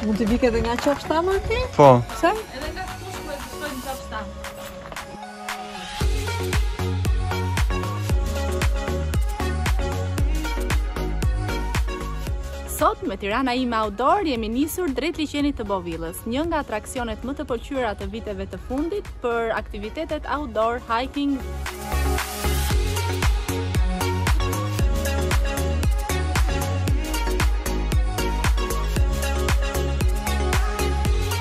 Mund të vije dhe nga qofë shtamë, Po. Sa? Sot me Tirana ime Outdoor jemi nisur drejt liqenit të Bovillës, një nga atraksionet më të pëlqyera të viteve të fundit për aktivitetet outdoor hiking.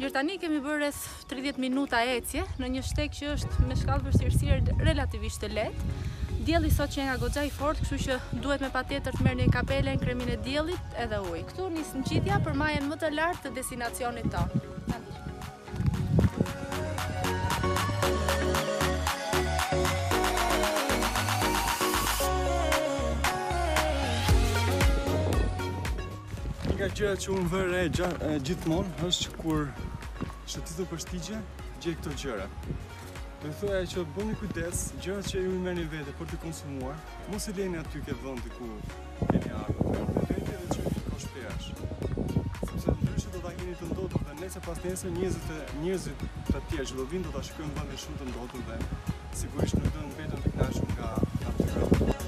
Gjer tani kemi bërë rreth 30 minuta ecje në një shtek që është me shkallë vështirësirë relativisht të lehtë. Dielli sot qenka goxha i fortë, kështu që duhet me patjetër të merrni kapelen, kremin e diellit edhe ujë. Këtu nis ngjitja për majen më të lartë të destinacionit tonë. Një nga gjërat që unë vë re gjithmonë është që kur shëtit nëpër shtigje, gjej këto gjëra. Do thoja që bëni kujdes, gjërat që ju i merrni me vete për t'i konsumuar, mos i lini aty te vendi ku keni ardhur me vete deri te koshi plehrash. Sepse ndryshe do ta keni të ndotur dhe nesër pas nesër njerëzit të njerëzit të tjerë që do vinë do ta shikojnë vendin shumë të ndotur dhe sigurisht nuk do të mbeten të kënaqur nga natyra.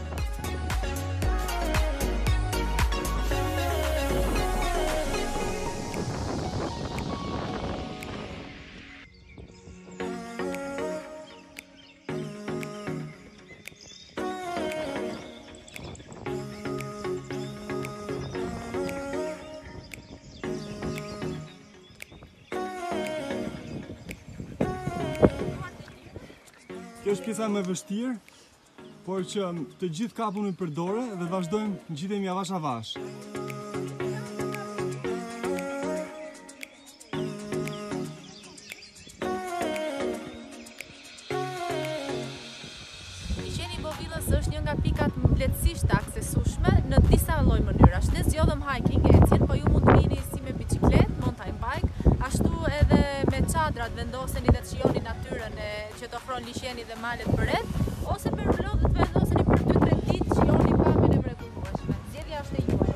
Kjo është pjesa më e vështirë, por që të gjithë kapuni për dore dhe vazhdojmë ngjitemi avash avash. Liqeni i Bovillës është një nga pikat më lehtësisht të aksesueshme në disa lloj mënyrash. Ne zgjodhëm hiking, ecjen, po ju mund të vini si me biçikletë, mountain bike, ashtu edhe me çadra të vendoseni dhe të shijoni natyrën që të ofron liqeni dhe malet përreth, ose me rulotë dhe të vendoseni për dy tre ditë shijoni pamjen e mrekullueshme. Zgjedhja është e juaj.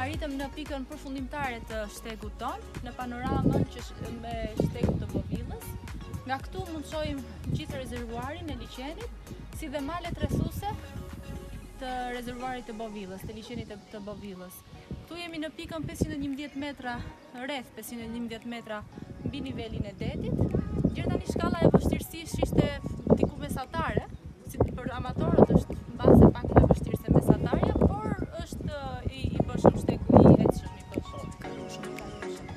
Arritëm në pikën përfundimtare të shtegut tonë, në panoramën që me shtegut të Bovillës. Nga këtu mund të shohim gjithë rezervuarin e liqenit. si dhe malet rrethuese të rezervuarit të Bovillës, të liqenit të Bovillës. Këtu jemi në pikën 511 metra, rreth 511 metra mbi nivelin e detit. Gjer tani shkalla e vështirësisë ishte diku mesatare, si për amatorët është mbase pak më vështirë se mesatarja, por është i, i bëshëm shtegu i e qëmi bëshëm.